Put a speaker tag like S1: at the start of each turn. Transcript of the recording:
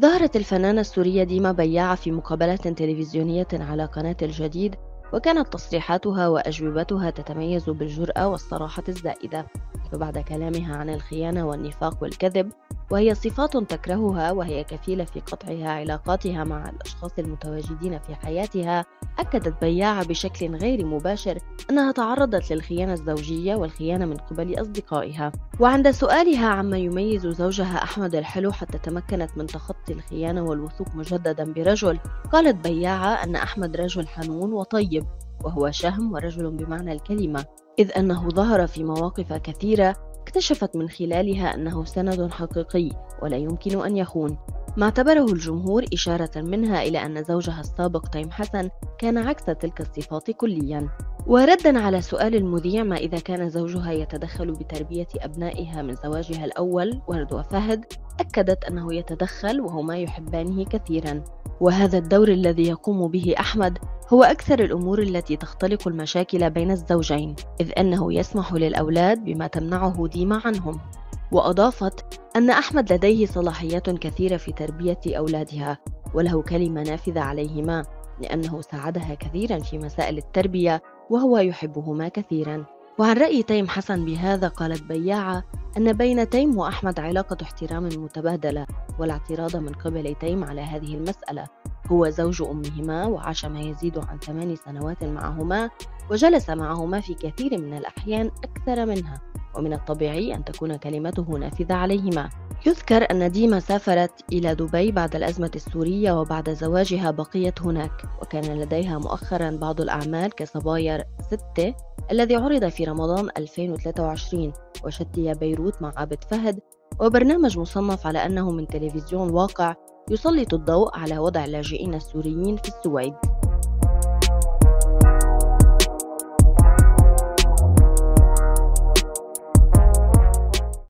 S1: ظهرت الفنانة السورية ديما بياعة في مقابلة تلفزيونية على قناة الجديد وكانت تصريحاتها وأجوبتها تتميز بالجرأة والصراحة الزائدة. فبعد كلامها عن الخيانة والنفاق والكذب وهي صفات تكرهها وهي كفيلة في قطعها علاقاتها مع الأشخاص المتواجدين في حياتها. أكدت بياعة بشكل غير مباشر أنها تعرضت للخيانة الزوجية والخيانة من قبل أصدقائها. وعند سؤالها عما يميز زوجها أحمد الحلو حتى تمكنت من تخطي الخيانة والوثوق مجددا برجل قالت بياعة أن أحمد رجل حنون وطيب وهو شهم ورجل بمعنى الكلمة إذ أنه ظهر في مواقف كثيرة اكتشفت من خلالها أنه سند حقيقي ولا يمكن أن يخون. ما اعتبره الجمهور إشارة منها إلى أن زوجها السابق تيم حسن كان عكس تلك الصفات كليا. وردا على سؤال المذيع ما إذا كان زوجها يتدخل بتربية أبنائها من زواجها الأول ورد وفهد أكدت أنه يتدخل وهما يحبانه كثيرا. وهذا الدور الذي يقوم به أحمد هو أكثر الأمور التي تختلق المشاكل بين الزوجين إذ أنه يسمح للأولاد بما تمنعه ديما عنهم. وأضافت أن أحمد لديه صلاحيات كثيرة في تربية أولادها وله كلمة نافذة عليهما لأنه ساعدها كثيرا في مسائل التربية وهو يحبهما كثيرا. وعن رأي تيم حسن بهذا قالت بياعة أن بين تيم وأحمد علاقة احترام متبادلة ولا اعتراض من قبل تيم على هذه المسألة. هو زوج أمهما وعاش ما يزيد عن ثمان سنوات معهما وجلس معهما في كثير من الأحيان أكثر منها ومن الطبيعي أن تكون كلمته نافذة عليهما. يذكر أن ديما سافرت إلى دبي بعد الأزمة السورية وبعد زواجها بقيت هناك وكان لديها مؤخرا بعض الأعمال كصباير ستة الذي عرض في رمضان 2023 وشتي بيروت مع عابد فهد وبرنامج مصنف على أنه من تلفزيون واقع يسلط الضوء على وضع اللاجئين السوريين في السويد.